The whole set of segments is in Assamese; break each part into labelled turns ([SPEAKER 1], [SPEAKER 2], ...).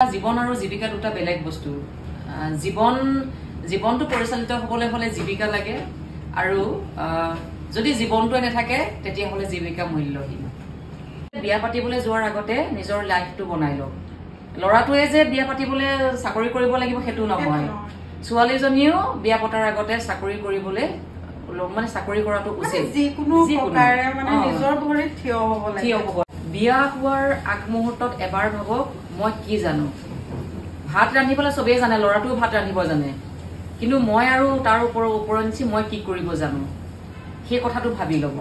[SPEAKER 1] জীৱন আৰু জীৱিকা দুটা বেলেগ বস্তু। জীৱন জীৱনটো পৰিচালিত হবলৈ হলে জীৱিকা লাগে আৰু যদি জীৱনটোৱে নাথাকে তেতিয়াহলে জীৱিকা মূল্যহীন। বিয়া পাতিবলৈ যোৱাৰ আগতে নিজৰ লাইফটো বনাই লওক। ল'ৰাটোৱে যে বিয়া পাতিবলৈ চাকৰি কৰিব লাগিব সেইটো নহয়। ছোৱালীজনীও বিয়া পতাৰ আগতে চাকৰি কৰিবলৈ মানে চাকৰি কৰাটো উচিত।
[SPEAKER 2] যিকোনো থিয় হ'ব।
[SPEAKER 1] বিয়া হোৱাৰ আগমুহূৰ্তত এবাৰ ভাবক মই কি জানো? ভাত ৰান্ধিবলৈ চবেই জানে ল'ৰাটোও ভাত ৰান্ধিব জানে। কিন্তু মই আৰু তাৰ ওপৰৰ ওপৰঞ্চি মই কি কৰিব জানো? সেই কথাটো ভাবি ল'ব।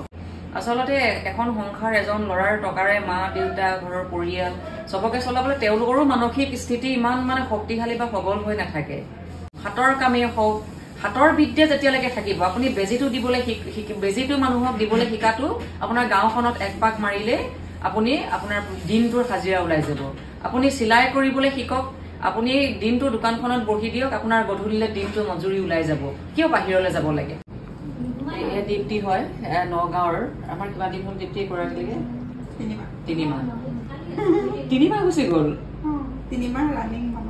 [SPEAKER 1] আচলতে এখন সংসাৰ এজন ল'ৰাৰ টকাৰে মা দেউতা ঘৰৰ পৰিয়াল চবকে চলাবলৈ তেওঁলোকৰো মানসিক স্থিতি ইমান মানে শক্তিশালী বা সবল হৈ নাথাকে। হাতৰ কামেই হওক হাতৰ বিদ্যা যেতিয়ালৈকে থাকিব আপুনি বেজীটো দিবলৈ বেজীটো মানুহক দিবলৈ শিকাটো আপোনাৰ গাঁওখনত এক পাক মাৰিলে আপুনি আপোনাৰ দিনটোৰ হাজিৰা ওলাই যাব। আপুনি চিলাই কৰিবলৈ শিকক আপুনি দিনটো দোকানখনত বহি দিয়ক আপোনাৰ গধূলিলে দিনটো মজুৰি ওলাই যাব। কিয় বাহিৰলৈ যাব লাগে? দীপ্তি হয় নগাঁৱৰ। আমাৰ কিমান দিন হ'ল দীপ্তি গৰাকীলৈকে
[SPEAKER 2] তিনিমাহ।
[SPEAKER 1] তিনিমাহ। গুচি গ'ল?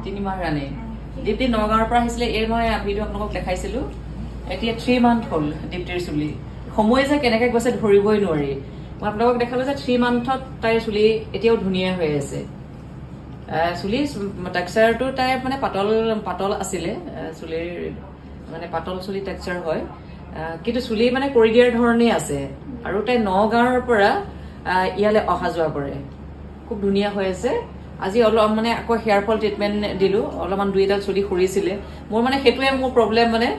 [SPEAKER 2] তিনিমাহ
[SPEAKER 1] ৰাণী দীপ্তি নগাঁৱৰ পৰা আহিছিলে এই মই ভিডিঅ' আপোনালোকক দেখাইছিলো। এতিয়া থ্ৰী মান্থ হ'ল দীপ্তিৰ চুলি। সময় যে কেনেকে গৈছে ধৰিবই নোৱাৰি। মই আপোনালোকক দেখালো যে থ্ৰী মান্থত তাইৰ চুলি এতিয়াও ধুনীয়া হৈ আছে। চুলি টেক্সাৰটো তাইৰ মানে পাতল পাতল আছিলে। চুলিৰ মানে পাতল চুলি টেক্সাৰ হয়। কিন্তু চুলি মানে কৰি দিয়াৰ ধৰণেই আছে। আৰু তাই নগাঁৱৰ পৰা ইয়ালৈ অহা যোৱা কৰে। খুব ধুনীয়া হৈ আছে। আজি অলপ মানে আকৌ হেয়াৰ ফল ট্ৰিটমেণ্ট দিলো। অলপমান দুই এডাল চুলি সৰিছিলে। মোৰ মানে সেইটোৱে মোৰ প্ৰব্লেম মানে।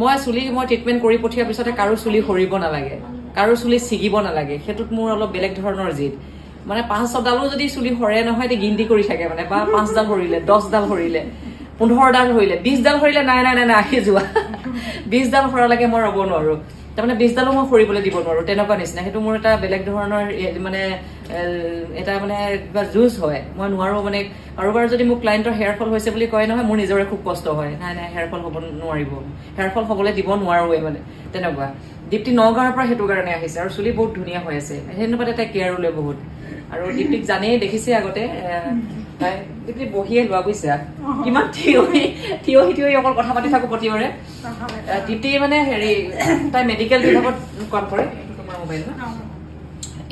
[SPEAKER 1] মই চুলি মই ট্ৰিটমেণ্ট কৰি পঠিওৱাৰ পিছতে কাৰো চুলি সৰিব নালাগে। কাৰো চুলি ছিগিব নালাগে। সেইটোত মোৰ অলপ বেলেগ ধৰণৰ জিদ। মানে পাঁচ ছডালো যদি চুলি সৰে নহয় তেতিয়া গিনতি কৰি থাকে মানে বা পাঁচডাল সৰিলে দহডাল সৰিলে পোন্ধৰডাল সৰিলে বিশডাল সৰিলে নাই নাই নাই নাই আহি যোৱা। বিশডাল সৰালৈকে মই ৰ'ব নোৱাৰো। তাৰমানে বিশডালো মই সৰিবলৈ দিব নোৱাৰো তেনেকুৱা নিচিনা। সেইটো মোৰ এটা বেলেগ ধৰণৰ মানে এটা মানে কিবা যুঁজ হয়। মই নোৱাৰো মানে কাৰোবাৰ যদি মোক ক্লাইণ্টৰ হেয়াৰ ফল হৈছে বুলি কয় নহয় মোৰ নিজৰে খুব কষ্ট হয়। নাই নাই হেয়াৰ ফল হ'ব নোৱাৰিব। হেয়াৰ ফল হ'বলৈ দিব নোৱাৰোৱে মানে তেনেকুৱা। দীপ্তি নগাঁৱৰ পৰা সেইটো কাৰণে আহিছে আৰু চুলি বহুত ধুনীয়া হৈ আছে। সেনেকুৱাতে তাই কেয়াৰো লয় বহুত। আৰু দীপ্তিক জানেই দেখিছে আগতে তাই দীপ্তি বহিয়ে লোৱা বুজিছা কিমান থিয়হি থিয়হি থিয়হি অকল কথা পাতি থাকো প্ৰতিবাৰে। দীপ্তি মানে হেৰি তাই মেডিকেল বিভাগত কাম কৰে তোমাৰ মোবাইল?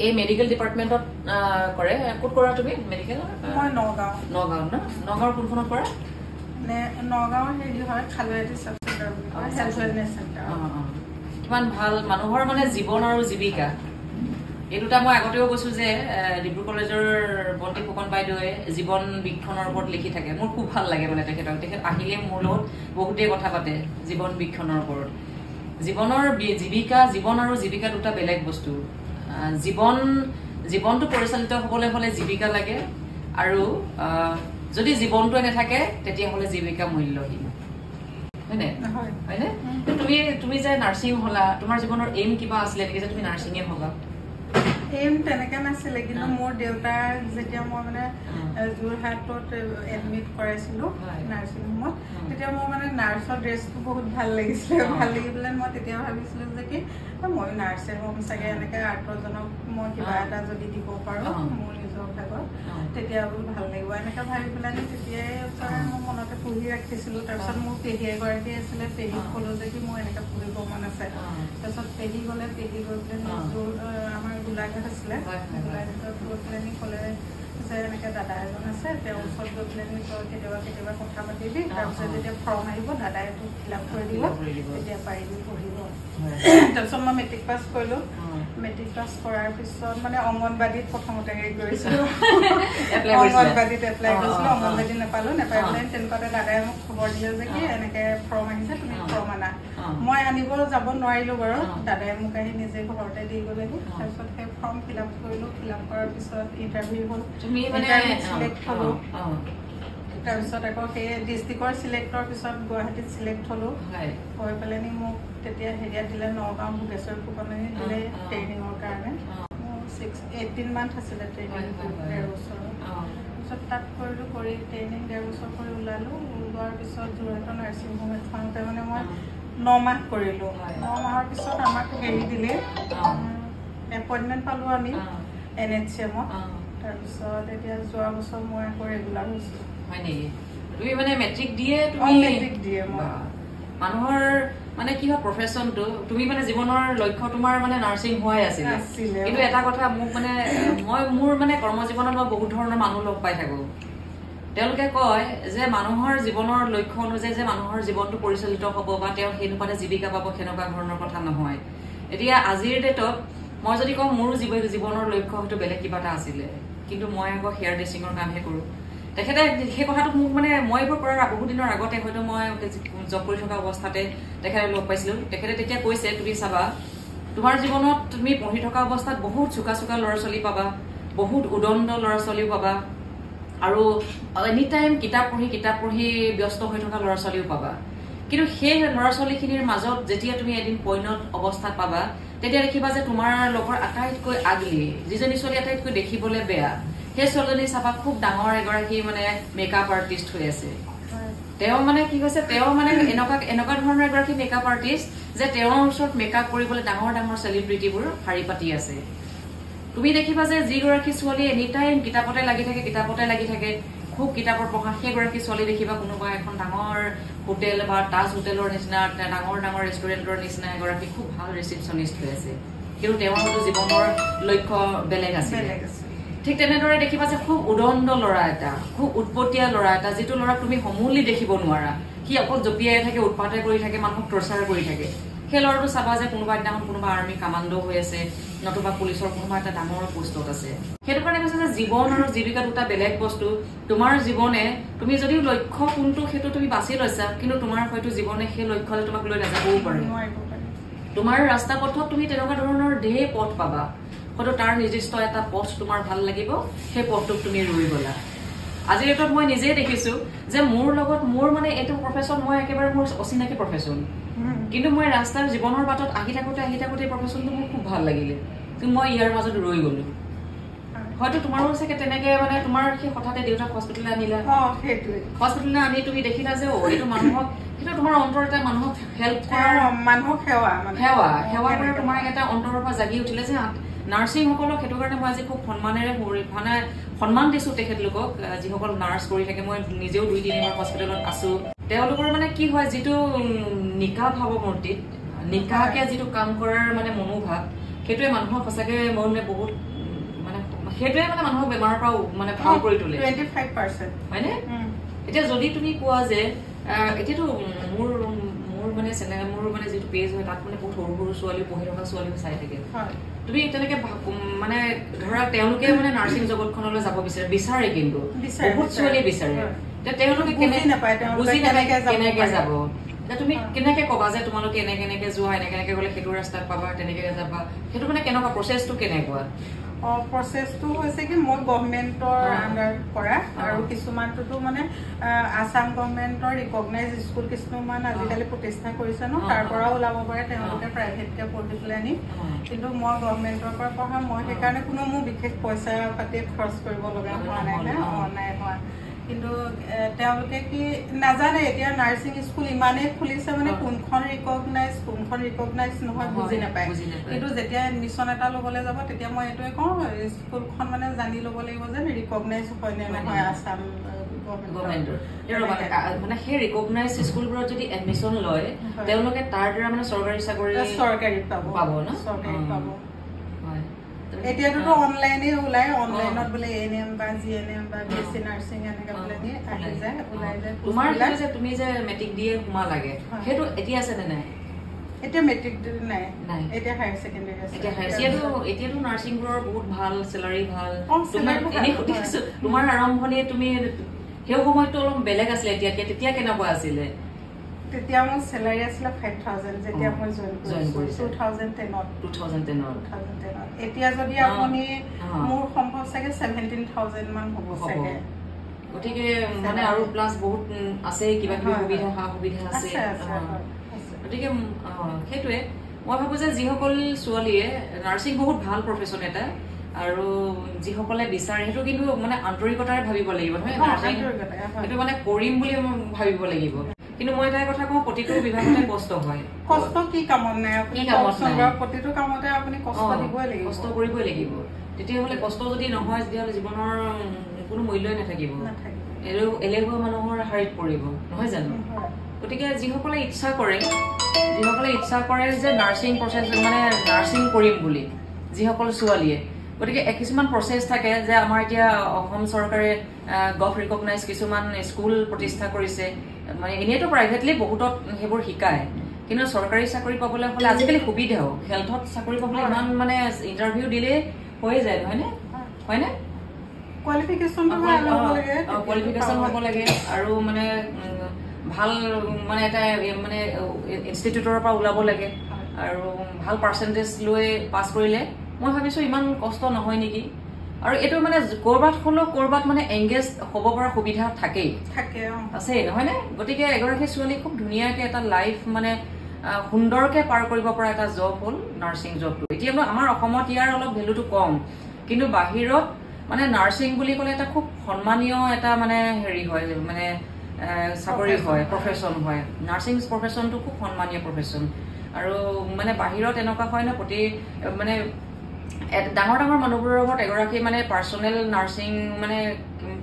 [SPEAKER 1] এই মেডিকেল ডিপাৰ্টমেণ্টত কৰে। ক'ত কৰা তুমি মেডিকেল
[SPEAKER 2] নগাঁও।
[SPEAKER 1] নগাঁৱত ন? নগাঁৱৰ কোনখনত কৰা?
[SPEAKER 2] নগাঁৱৰ হেৰি হয় খালুৱাটি চাব চেণ্টাৰ।
[SPEAKER 1] কিমান ভাল মানুহৰ মানে জীৱন আৰু জীৱিকা। এই দুটা মই আগতেও কৈছো যে ডিব্ৰু কলেজৰ বন্তি ফুকন বাইদেৱে জীৱন বীক্ষণৰ ওপৰত লিখি থাকে। মোৰ খুব ভাল লাগে মানে তেখেতক। তেখেত আহিলে মোৰ লগত বহুতেই কথা পাতে জীৱন বীক্ষণৰ ওপৰত। জীৱনৰ জীৱিকা জীৱন আৰু জীৱিকা দুটা বেলেগ বস্তু। জীৱন জীৱনটো পৰিচালিত হবলৈ হলে জীৱিকা লাগে আৰু যদি জীৱনটোৱে নাথাকে তেতিয়াহলে জীৱিকা মূল্যহীন। হয়নে
[SPEAKER 2] হয়।
[SPEAKER 1] হয়নে তুমি তুমি যে নাৰ্ছিং হলা তোমাৰ জীৱনৰ এইম কিবা আছিলে নেকি যে তুমি নাৰ্ছিঙে হলা
[SPEAKER 2] এইম তেনেকে নাছিলে কিন্তু। মোৰ দেউতাক যেতিয়া মই মানে যোৰহাটত এডমিট কৰাইছিলো। নাৰ্ছিং হোমত। তেতিয়া মোৰ মানে নাৰ্ছৰ ড্ৰেছটো বহুত ভাল লাগিছিলে। ভাল লাগি পেলাই মই তেতিয়া ভাবিছিলো যে কি ময়ো নাৰ্ছে হ'ম চাগে এনেকে আৰ্টজনক মই কিবা। এটা যদি দিব পাৰো। মোৰ নিজৰ ভাগত। তেতিয়া বোলো ভাল লাগিব এনেকে ভাবি পেলাই তেতিয়াই মোৰ মনতে পঢ়ি ৰাখিছিলো তাৰপিছত মোৰ পেহী এগৰাকী আছিলে পেহীক। ক'লো যে কি মোৰ এনেকে পঢ়িব মন আছে। তাৰপিছত পেহী গ'লে পেহী গৈ পেলাই। যোৰ আমাৰ গোলাঘাট আছিলে। গোলাঘাটত গৈ পেলাই ক'লে যে এনেকে দাদা এজন আছে তেওঁৰ ওচৰত গৈ পেলাই তই কেতিয়াবা কেতিয়াবা কথা পাতিবি তাৰপিছত। যেতিয়া ফৰ্ম আহিব দাদাই তোক ফিল আপ কৰি দিব। তেতিয়া পাৰিবি পঢ়িব। তাৰপিছত মই মেট্ৰিক পাছ কৰিলো। মেট্ৰিক পাছ কৰাৰ পিছত মানে অংগনবাদীত প্ৰথমতে হেৰি কৰিছিলো? অংগনবাদীত এপ্লাই কৰিছিলো। অংগনবাদী নাপালো নাপাই। পেলাই তেনেকুৱাতে দাদাই মোক খবৰ দিলে যে কি। এনেকে ফৰ্ম আহিছে তুমি। ফৰ্ম আনা। মই আনিব যাব নোৱাৰিলো বাৰু। দাদাই মোক আহি নিজে ঘৰতে দি গ'লেহি।
[SPEAKER 1] অ।
[SPEAKER 2] তাৰপিছত সেই ফৰ্ম ফিল আপ কৰিলো। ফিল আপ কৰাৰ পিছত ইণ্টাৰভিউ হ'ল। তাৰপিছত আকৌ সেই ডিষ্ট্ৰিক্টৰ চিলেক্টৰ পিছত গুৱাহাটীত চিলেক্ট হ'লো। হৈ পেলাই নি মোক তেতিয়া হেৰিয়াত দিলে নগাঁও ভোগেশ্বৰী ফুকনে দিলে। ট্ৰেইনিঙৰ কাৰণে। মোৰ ছিক্স এইটিন মান্থ আছিলে ট্ৰেইনিং। ডেৰ বছৰ
[SPEAKER 1] অ,
[SPEAKER 2] তাৰপিছত তাত কৰিলোঁ কৰি ট্ৰেইনিং ডেৰ বছৰ কৰি ওলালোঁ। ওলোৱাৰ পিছত যোৰহাটৰ নাৰ্ছিং হোম এখনতে মানে মই ন মাহ কৰিলোঁ
[SPEAKER 1] হয়।
[SPEAKER 2] ন মাহৰ পিছত আমাক হেৰি দিলে। এপইণ্টমেণ্ট পালোঁ আমি এন এইচ এমত। তাৰপিছত এতিয়া যোৱা বছৰ মই আকৌ ৰেগুলাৰ হৈছোঁ
[SPEAKER 1] হয় নেকি তুমি মানে মেট্ৰিক দিয়ে তুমি
[SPEAKER 2] মেট্ৰিক দিয়ে মই।
[SPEAKER 1] মানুহৰ মানে কি হয় প্ৰফেচনটো তুমি মানে জীৱনৰ লক্ষ্য তোমাৰ মানে নাৰ্ছিং হোৱাই আছিলে। কিন্তু এটা কথা মোক মানে মই মোৰ মানে কৰ্মজীৱনত মই বহুত ধৰণৰ মানুহ লগ পাই থাকো তেওঁলোকে কয় যে মানুহৰ জীৱনৰ লক্ষ্য অনুযায়ী যে মানুহৰ জীৱনটো পৰিচালিত হ'ব বা তেওঁ সেই অনুপাতে জীৱিকা পাব সেনেকুৱা ধৰণৰ কথা নহয়। এতিয়া আজিৰ ডেটত মই যদি কওঁ মোৰ জীৱ- জীৱনৰ লক্ষ্য হয়তো বেলেগ কিবা এটা আছিলে। কিন্তু মই আকৌ হেয়াৰ ড্ৰেছিঙৰ কামহে কৰোঁ। তেখেতে সেই কথাটো মোক মানে মই এইবোৰ কৰাৰ বহুত দিনৰ আগতে হয়তো মই জব কৰি থকা অৱস্থাতে তেখেতে লগ পাইছিলো। তেখেতে তেতিয়া কৈছে তুমি চাবা তোমাৰ জীৱনত তুমি পঢ়ি থকা অৱস্থাত বহুত চোকা চোকা ল'ৰা ছোৱালী পাবা বহুত উদণ্ড ল'ৰা ছোৱালীও পাবা আৰু এনি টাইম কিতাপ পঢ়ি কিতাপ পঢ়ি ব্যস্ত হৈ থকা ল'ৰা ছোৱালীও পাবা কিন্তু সেই ল'ৰা ছোৱালীখিনিৰ মাজত যেতিয়া তুমি এদিন পৈণত অৱস্থাত পাবা তেতিয়া দেখিবা যে তোমাৰ লগৰ আটাইতকৈ আগলি যিজনী ছোৱালী আটাইতকৈ দেখিবলৈ বেয়া সেই ছোৱালীজনী চাবা খুব ডাঙৰ এগৰাকী মানে মেকআপ আৰ্টিষ্ট হৈ আছে। তেওঁ মানে কি কৈছে তেওঁ মানে এনেকুৱা এনেকুৱা ধৰণৰ এগৰাকী মেকআপ আৰ্টিষ্ট যে তেওঁৰ ওচৰত মেকআপ কৰিবলৈ ডাঙৰ ডাঙৰ চেলিব্ৰিটিবোৰ শাৰী পাতি আছে তুমি দেখিবা যে যিগৰাকী ছোৱালী এনি টাইম কিতাপতে লাগি থাকে কিতাপতে লাগি থাকে খুব কিতাপৰ পঢ়া সেইগৰাকী ছোৱালী দেখিবা কোনোবা এখন ডাঙৰ হোটেল বা তাজ হোটেলৰ নিচিনা ডাঙৰ ডাঙৰ ৰেষ্টুৰেণ্টৰ নিচিনা এগৰাকী খুব ভাল ৰিচিপশ্যনিষ্ট হৈ আছে। কিন্তু তেওঁৰ হয়তো জীৱনৰ লক্ষ্য বেলেগ আছে
[SPEAKER 2] বেলেগ আছে
[SPEAKER 1] ঠিক তেনেদৰে দেখিবা যে খুব উদণ্ড ল'ৰা এটা খুব উৎপতীয়া ল'ৰা এটা যিটো ল'ৰাক তুমি সমূলি দেখিব নোৱাৰা। সি অকল জঁপিয়াই থাকে উৎপাতে কৰি থাকে মানুহক টৰ্চাৰ কৰি থাকে। সেই ল'ৰাটো চাবা যে কোনোবা দিনাখন কোনোবা আৰ্মি কামাণ্ডো হৈ আছে নতুবা পুলিচৰ কোনোবা এটা ডাঙৰ পোষ্টত আছে। সেইটো কাৰণে কৈছে যে জীৱন আৰু জীৱিকা দুটা বেলেগ বস্তু। তোমাৰ জীৱনে তুমি যদিও লক্ষ্য কোনটো সেইটো তুমি বাছি লৈছা কিন্তু তোমাৰ হয়তো জীৱনে সেই লক্ষ্যলৈ তোমাক লৈ নাযাবও পাৰে। তোমাৰ ৰাস্তা পথত তুমি তেনেকুৱা ধৰণৰ ঢেৰ পথ পাবা। হয়তো তাৰ নিৰ্দিষ্ট এটা পথ তোমাৰ ভাল লাগিব সেই পথটোক তুমি ৰৈ গলা। আজিৰ ডেটত মই নিজেই দেখিছো যে মোৰ লগত মোৰ মানে এইটো প্ৰফেশ্যন মই একেবাৰে মোৰ অচিনাকি প্ৰফেশ্যন। কিন্তু মই ৰাস্তাৰ জীৱনৰ বাটত আহি থাকোতে আহি থাকোতে এই প্ৰফেশ্যনটো মোৰ খুব ভাল লাগিলে। কিন্তু মই ইয়াৰ মাজত ৰৈ গলো।
[SPEAKER 2] হয়।
[SPEAKER 1] হয়তো তোমাৰো চাগে তেনেকে মানে তোমাৰ সেই হঠাতে দেউতাক হস্পিটেললৈ আনিলা। হস্পিটেললৈ আনি তুমি দেখিলা যে এইটো মানুহক কিন্তু তোমাৰ অন্তৰতে মানুহক হেল্প কৰাৰ
[SPEAKER 2] মানুহক সেৱা
[SPEAKER 1] সেৱা
[SPEAKER 2] অ,
[SPEAKER 1] সেৱা। কৰি
[SPEAKER 2] সেনেকে।
[SPEAKER 1] তোমাৰ এটা অন্তৰৰ পৰা জাগি উঠিলে যে নাৰ্ছিংসকলক সেইটো কাৰণে মই আজি খুব সন্মানেৰে মানে সন্মান দিছো তেখেতলোকক যিসকল নাৰ্ছ কৰি থাকে মই নিজেও দুই তিনিবাৰ হস্পিটেলত আছো। তেওঁলোকৰ মানে কি হয় যিটো নিকা ভাৱমূৰ্তিত নিকাকে যিটো কাম কৰাৰ মানে মনোভাৱ সেইটোৱে মানুহক সঁচাকে মই মানে বহুত মানে সেইটোৱে মানে মানুহক বেমাৰৰ পৰা মানে ভাল কৰি তোলে।
[SPEAKER 2] 25%
[SPEAKER 1] হয়নে। এতিয়া যদি তুমি কোৱা যে এতিয়াতো মোৰ মোৰ মানে চেনেল মোৰ মানে যিটো পেজ হয় তাত মানে বহুত সৰু সৰু ছোৱালী পঢ়ি থকা ছোৱালীও চাই থাকে। তুমি তেনেকে মানে ধৰা তেওঁলোকে মানে নাৰ্ছিং জগতখনলৈ যাব বিচাৰে বিচাৰে কিন্তু। বহুত। ছোৱালীয়ে বিচাৰে। তেওঁলোকে
[SPEAKER 2] বুজি
[SPEAKER 1] কেনে-
[SPEAKER 2] নাপায়, তেওঁলোকে
[SPEAKER 1] বুজি নাপায়
[SPEAKER 2] কেনেকে যাব
[SPEAKER 1] কেনেকে
[SPEAKER 2] পাৰে।
[SPEAKER 1] যাব এতিয়া তুমি
[SPEAKER 2] হয়।
[SPEAKER 1] কেনেকে কবা যে তোমালোকে এনেকে এনেকে যোৱা এনেকে এনেকে গলে সেইটো ৰাস্তাত পাবা তেনেকে যাবা সেইটো মানে কেনেকুৱা প্ৰচেছটো কেনেকুৱা
[SPEAKER 2] অ প্ৰচেছটো হৈছে কি মই গভমেণ্টৰ
[SPEAKER 1] অ।
[SPEAKER 2] আণ্ডাৰ কৰা
[SPEAKER 1] অ।
[SPEAKER 2] আৰু কিছুমানটোতো মানে আহ, আছাম গভমেণ্টৰ ৰিকগনাইজ স্কুল কিছুমান আজিকালি প্ৰতিষ্ঠা কৰিছে ন তাৰ। পৰাও ওলাব পাৰে তেওঁলোকে প্ৰাইভেটকে পঢ়ি পেলাই। কিন্তু মই গভমেণ্টৰ পৰা পঢ়া মই সেইকাৰণে কোনো মোৰ বিশেষ পইচা পাতি খৰচ কৰিব লগা হোৱা নাই নে
[SPEAKER 1] অ।
[SPEAKER 2] অ নাই হোৱা কিন্তু তেওঁলোকে কি নাজানে এতিয়া নাৰ্ছিং স্কুল ইমানেই খুলিছে মানে। কোনখন ৰিকগনাইজ কোনখন ৰিকগনাইজ নহয় বুজি নাপায়। কিন্তু যেতিয়া এডমিশ্যন এটা ল'বলৈ যাব তেতিয়া মই এইটোৱে কওঁ স্কুলখন মানে জানি ল'ব লাগিব যে ৰিকগনাইজ হয় নে
[SPEAKER 1] হয়
[SPEAKER 2] নহয়? আছাম
[SPEAKER 1] মানে সেই ৰিকগনাইজ স্কুলবোৰত যদি এডমিশ্যন লয়। তেওঁলোকে তাৰ দ্বাৰা মানে চৰকাৰী চাকৰি
[SPEAKER 2] চৰকাৰীত পাব
[SPEAKER 1] পাব ন?
[SPEAKER 2] চৰকাৰীত
[SPEAKER 1] অ।
[SPEAKER 2] পাব
[SPEAKER 1] অ।
[SPEAKER 2] অনলাইনে ওলাই অনলাইনত। বোলে এন এম বা জি এন এম বা বি এছ চি নাৰ্ছিং এনেকে বোলে দিয়ে আহি। যায় ওলাই যায়
[SPEAKER 1] তোমাৰ যে তুমি যে মেট্ৰিক দিয়ে সোমালাগে
[SPEAKER 2] হয়।
[SPEAKER 1] সেইটো এতিয়া আছে নে নাই
[SPEAKER 2] এতিয়া মেট্ৰিক নাই
[SPEAKER 1] নাই।
[SPEAKER 2] এতিয়া হায়াৰ ছেকেণ্ডেৰী আছে
[SPEAKER 1] এতিয়া হাই- এতিয়াতো এতিয়াতো নাৰ্ছিংবোৰৰ বহুত ভাল চেলাৰী ভাল.
[SPEAKER 2] অ,
[SPEAKER 1] তোমাৰ আৰম্ভণি তুমি সেই সময়তো অলপ বেলেগ আছিলে এতিয়াতকে তেতিয়া কেনেকুৱা আছিলে
[SPEAKER 2] তেতিয়া মোৰ চেলাৰী আছিলে ফাইভ থাউজেণ্ড যেতিয়া মই জইন কৰিছোঁ। টু থাউজেণ্ড টেনত
[SPEAKER 1] টু থাউজেণ্ড টেনত
[SPEAKER 2] এতিয়া যদি আপুনি। মোৰ সম্ভৱ চাগে ছেভেণ্টিন থাউজেণ্ড মান হ'ব। চাগে
[SPEAKER 1] গতিকে মানে আৰু প্লাছ বহুত আছে কিবা কিবি সুবিধা। সা সুবিধা আছে। গতিকে সেইটোৱে মই ভাবো যে যিসকল ছোৱালীয়ে নাৰ্ছিং বহুত ভাল প্ৰফেশ্যন এটা আৰু যিসকলে বিচাৰে সেইটো কিন্তু মানে আন্তৰিকতাৰে ভাবিব লাগিব নহয়। সেইটো মানে কৰিম বুলি ভাবিব লাগিব কিন্তু মই এটা কথা কওঁ প্ৰতিটো বিভাগতে কষ্ট হয়।
[SPEAKER 2] কষ্ট কি কামত নাই? আপুনি প্ৰতিটো কামতে আপুনি কষ্ট দিবই লাগিব।
[SPEAKER 1] কষ্ট কৰিবই লাগিব। তেতিয়াহ'লে কষ্ট যদি নহয় তেতিয়াহ'লে জীৱনৰ কোনো মূল্যই নাথাকিব।
[SPEAKER 2] নাথাকিব।
[SPEAKER 1] এলেহু- এলেহুৱা মানুহৰ শাৰীত পৰিব নহয় জানো। গতিকে যিসকলে ইচ্ছা কৰে যিসকলে ইচ্ছা কৰে যে নাৰ্ছিং প্ৰচেছ মানে নাৰ্ছিং কৰিম বুলি যিসকল ছোৱালীয়ে গতিকে কিছুমান প্ৰচেছ থাকে যে আমাৰ এতিয়া অসম চৰকাৰে গভ ৰিকগনাইজ কিছুমান স্কুল প্ৰতিষ্ঠা কৰিছে। মানে এনেইতো প্ৰাইভেটলি বহুতত সেইবোৰ শিকায়। কিন্তু চৰকাৰী চাকৰি পাবলৈ হ'লে আজিকালি সুবিধাও। হেল্থত চাকৰি পাবলৈ ইমান মানে ইণ্টাৰভিউ দিলেই হৈয়ে যায় নহয়নে? হয়নে?
[SPEAKER 2] কোৱালিফিকেশ্যনটো লাগে
[SPEAKER 1] কোৱালিফিকেশ্যন হ'ব লাগে। আৰু মানে ভাল মানে এটা মানে ইনষ্টিটিউটৰ পৰা ওলাব লাগে। আৰু ভাল পাৰ্চেণ্টেজ লৈ পাছ কৰিলে মই ভাবিছো ইমান কষ্ট নহয় নেকি? আৰু এইটো মানে ক'ৰবাত হ'লেও ক'ৰবাত মানে এংগেজ হ'ব পৰা সুবিধা থাকেই।
[SPEAKER 2] থাকে
[SPEAKER 1] আছে নহয়নে? গতিকে এগৰাকী ছোৱালী খুব ধুনীয়াকে এটা লাইফ মানে সুন্দৰকে পাৰ কৰিব পৰা এটা জব হ'ল নাৰ্ছিং জবটো এতিয়া মই- আমাৰ অসমত ইয়াৰ অলপ ভেলুটো কম কিন্তু বাহিৰত মানে নাৰ্ছিং বুলি ক'লে এটা খুব সন্মানীয় এটা মানে হেৰি হয় মানে চাকৰি হয় প্ৰফেচন হয়। নাৰ্ছিং প্ৰফেচনটো খুব সন্মানীয় প্ৰফেচন আৰু মানে বাহিৰত এনেকুৱা হয় ন প্ৰতি মানে ডাঙৰ ডাঙৰ মানুহবোৰৰ ঘৰত এগৰাকী মানে পাৰ্চনেল নাৰ্ছিং মানে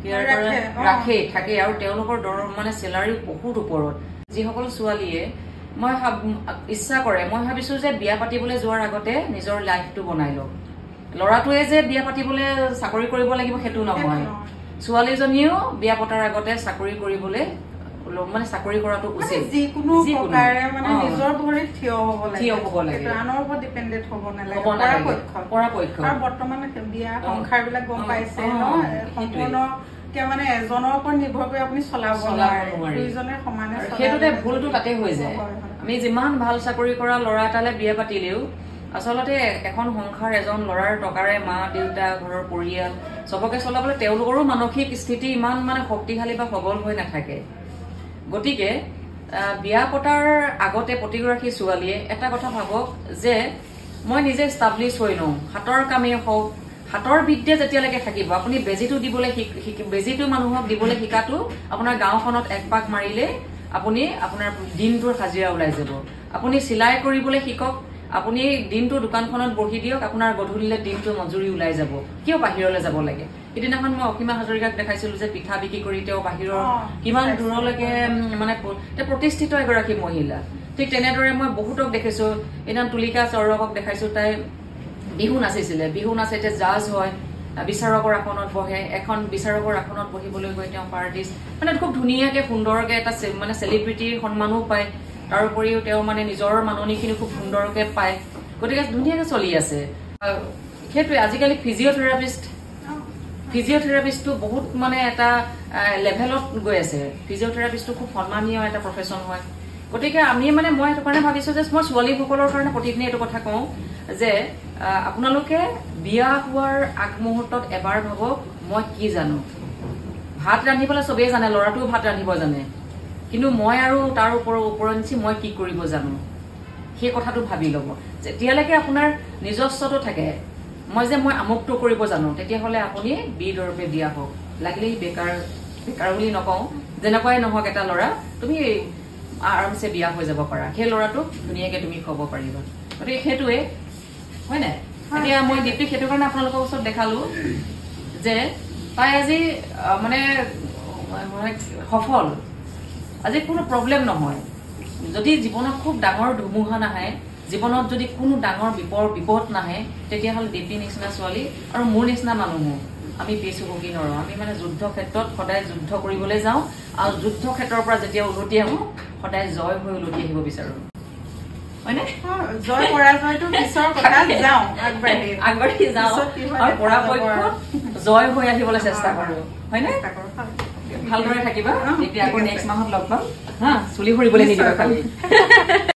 [SPEAKER 1] কেয়াৰ কৰা
[SPEAKER 2] ৰাখে,
[SPEAKER 1] থাকে আৰু তেওঁলোকৰ দৰ মানে চেলাৰী বহুত ওপৰত। যিসকল ছোৱালীয়ে মই ইচ্ছা কৰে মই ভাবিছো যে বিয়া পাতিবলৈ যোৱাৰ আগতে নিজৰ লাইফটো বনাই লওক। ল'ৰাটোৱে যে বিয়া পাতিবলৈ চাকৰি কৰিব লাগিব সেইটো নহয়। ছোৱালীজনীও বিয়া পতাৰ আগতে চাকৰি কৰিবলৈ মানে চাকৰি কৰাটো উচিত
[SPEAKER 2] যিকোনো। প্ৰকাৰে মানে। নিজৰ ভৰিত থিয় হ'ব লাগে
[SPEAKER 1] থিয় হ'ব লাগে।
[SPEAKER 2] আনৰ ওপৰত ডিপেণ্ডেণ্ট হ'ব নালাগে। পৰাপক্ষত। আৰু বৰ্তমান বিয়া। সংসাৰ বিলাক গম পাইছে ন
[SPEAKER 1] সেইটোৱে।
[SPEAKER 2] সম্পূৰ্ণকে মানে এজনৰ ওপৰত নিৰ্ভৰ কৰি আপুনি চলাব
[SPEAKER 1] চলাব
[SPEAKER 2] নোৱাৰে
[SPEAKER 1] নোৱাৰি।
[SPEAKER 2] দুইজনে সমানে
[SPEAKER 1] আৰু
[SPEAKER 2] চলাব
[SPEAKER 1] সেইটোতে
[SPEAKER 2] লাগিব।
[SPEAKER 1] ভুলটো তাতে হৈ যায়
[SPEAKER 2] হয়, হয়।
[SPEAKER 1] আমি যিমান ভাল চাকৰি কৰা ল'ৰা এটালে বিয়া পাতিলেও আচলতে এখন সংসাৰ এজন ল'ৰাৰ টকাৰে মা দেউতা ঘৰৰ পৰিয়াল চবকে চলাবলৈ তেওঁলোকৰো মানসিক স্থিতি ইমান মানে শক্তিশালী বা সবল হৈ নাথাকে গতিকে বিয়া পতাৰ আগতে প্ৰতিগৰাকী ছোৱালীয়ে এটা কথা ভাবক যে মই নিজে ষ্টাব্লিছ হৈ লওঁ হাতৰ কামেই হওক হাতৰ বিদ্যা যেতিয়ালৈকে থাকিব আপুনি বেজীটো দিবলৈ বেজীটো মানুহক দিবলৈ শিকাটো আপোনাৰ গাঁওখনত এক পাক মাৰিলে আপুনি আপোনাৰ দিনটোৰ হাজিৰা ওলাই যাব। আপুনি চিলাই কৰিবলৈ শিকক আপুনি দিনটো দোকানখনত বহি দিয়ক আপোনাৰ গধূলিলে দিনটো মজুৰি ওলাই যাব। কিয় বাহিৰলৈ যাব লাগে? সিদিনাখন মই অসীমা হাজৰিকাক দেখাইছিলো যে পিঠা বিক্ৰী কৰি তেওঁ বাহিৰৰ কিমান। দূৰলৈকে মানে তেওঁ প্ৰতিষ্ঠিত এগৰাকী মহিলা। ঠিক তেনেদৰে মই বহুতক দেখিছো। সেইদিনা তুলিকা চৌৰভক দেখাইছো তাই বিহু নাচিছিলে। বিহু নাচে এতিয়া জাজ হয় বিচাৰকৰ আসনত বহে। এখন বিচাৰকৰ আসনত বহিবলৈ গৈ তেওঁ পাৰ্টিষ্ট মানে খুব ধুনীয়াকে সুন্দৰকে এটা মানে চেলিব্ৰিটিৰ সন্মানো পায়। তাৰ উপৰিও তেওঁ মানে নিজৰ মাননিখিনি খুব সুন্দৰকে পায়। গতিকে ধুনীয়াকে চলি আছে। সেইটোৱে আজিকালি ফিজিঅ'থেৰাপিষ্ট। ফিজিঅ'থেৰাপিষ্টটো বহুত মানে এটা লেভেলত গৈ আছে। ফিজিঅ'থেৰাপিষ্টটো খুব সন্মানীয় এটা প্ৰফেচন হয়। গতিকে আমি মানে মই সেইটো কাৰণে ভাবিছো যে মই ছোৱালীসকলৰ কাৰণে প্ৰতিদিনে এইটো কথা কওঁ যে আপোনালোকে বিয়া হোৱাৰ আগমুহূৰ্তত এবাৰ ভাবক মই কি জানো? ভাত ৰান্ধিবলৈ চবেই জানে ল'ৰাটোও ভাত ৰান্ধিব জানে। কিন্তু মই আৰু তাৰ ওপৰৰ ওপৰঞ্চি মই কি কৰিব জানো? সেই কথাটো ভাবি ল'ব। যেতিয়ালৈকে আপোনাৰ নিজস্বটো থাকে মই যে মই আমুকটো কৰিব জানো তেতিয়াহ'লে আপুনি বি দৰৱে বিয়া হওক। লাগিলে বেকাৰ বেকাৰ বুলি নকওঁ যেনেকুৱাই নহওক এটা ল'ৰা তুমি আৰামছে বিয়া হৈ যাব পাৰা। সেই ল'ৰাটোক ধুনীয়াকে তুমি খুৱাব পাৰিবা। গতিকে সেইটোৱে হয় নাই? এতিয়া মই দীপ্তিক সেইটো কাৰণে আপোনালোকৰ ওচৰত দেখালো যে তাই আজি মানে সফল। আজি কোনো প্ৰব্লেম নহয়। যদি জীৱনত খুব ডাঙৰ ধুমুহা নাহে জীৱনত যদি কোনো ডাঙৰ বিপদ বিপদ নাহে তেতিয়াহ'লে দীপী নিচিনা ছোৱালী আৰু মোৰ নিচিনা মানুহো আমি পিছ হুকি নৰওঁ। আমি মানে যুদ্ধ ক্ষেত্ৰত সদায় যুদ্ধ কৰিবলৈ যাওঁ আৰু যুদ্ধ ক্ষেত্ৰৰ পৰা যেতিয়া উলটি আহোঁ সদায় জয় হৈ উলটি আহিব বিচাৰো। হয়নে?
[SPEAKER 2] জয় পৰাজয়টো পিছৰ কথা যাওঁ আগবাঢ়ি।
[SPEAKER 1] আগবাঢ়ি যাওঁ
[SPEAKER 2] পিছত কি হয়
[SPEAKER 1] আৰু
[SPEAKER 2] দেখা যাব
[SPEAKER 1] পৰাপক্ষত
[SPEAKER 2] আৰু।
[SPEAKER 1] জয় হৈ আহিবলৈ চেষ্টা কৰো। হয়নে। ভালদৰে থাকিবা।
[SPEAKER 2] অ,
[SPEAKER 1] তেতিয়া আকৌ। নেক্সট মাহত লগ পাম। হা চুলি সৰিবলৈ নিদিবা খালি।